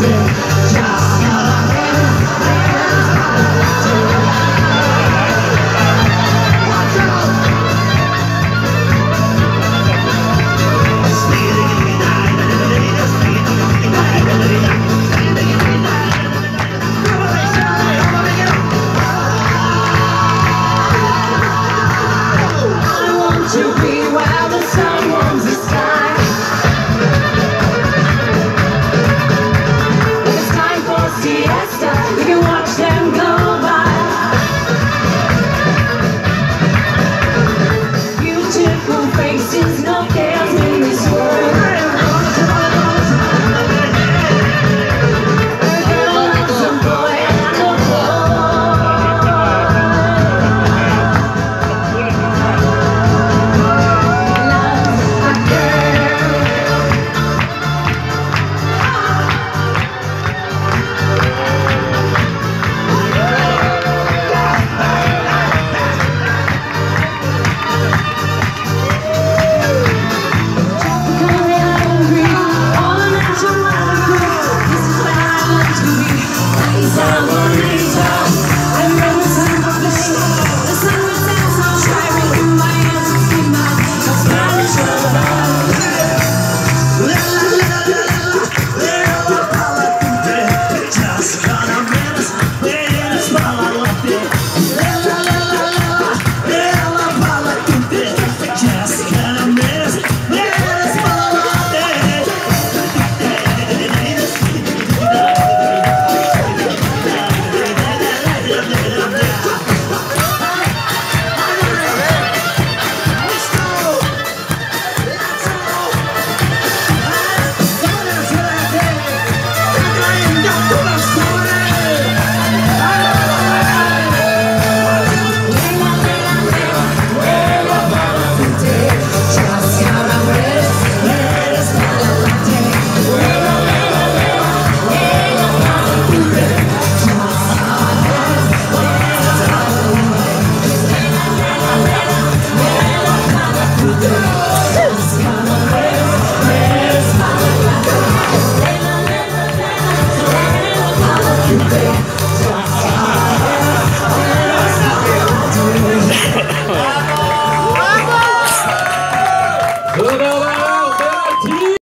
day.